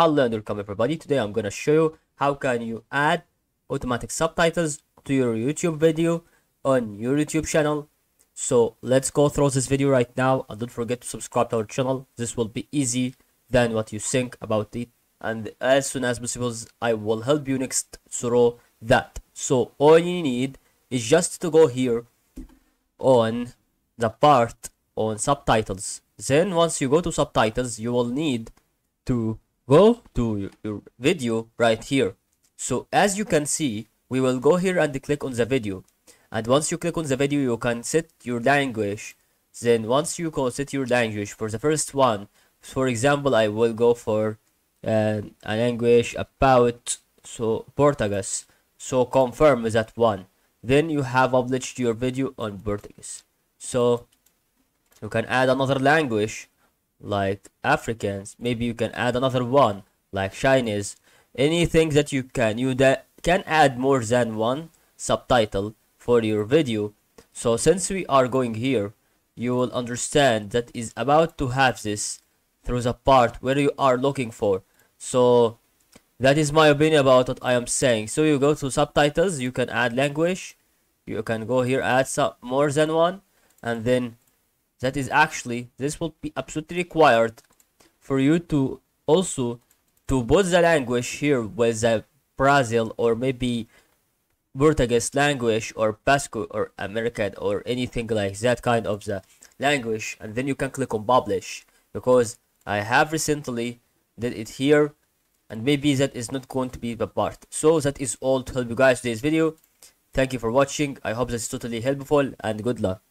Hello and welcome everybody. Today I'm gonna show you how can you add automatic subtitles to your YouTube video on your YouTube channel. So let's go through this video right now and don't forget to subscribe to our channel. This will be easy than what you think about it and as soon as possible I will help you next through that. So all you need is just to go here on the part on subtitles. Then once you go to subtitles you will need to go to your video right here. So as you can see we will go here and click on the video. And once you click on the video you can set your language. Then once you go set your language for the first one for example i will go for uh, a language about so portuguese. So confirm that one. Then you have published your video on portuguese. So you can add another language like Afrikaans. Maybe you can add another one like Chinese. Anything that you can. You that can add more than one subtitle for your video. So since we are going here, you will understand that is about to have this through the part where you are looking for. So that is my opinion about what I am saying. So you go to subtitles, you can add language, you can go here add some more than one, and then that is actually this will be absolutely required for you to also to both the language here with the Brazil or maybe Portuguese language or Basque or American or anything like that kind of the language and then you can click on publish. Because I have recently did it here and maybe that is not going to be the part. So that is all to help you guys today's video. Thank you for watching. I hope this is totally helpful and good luck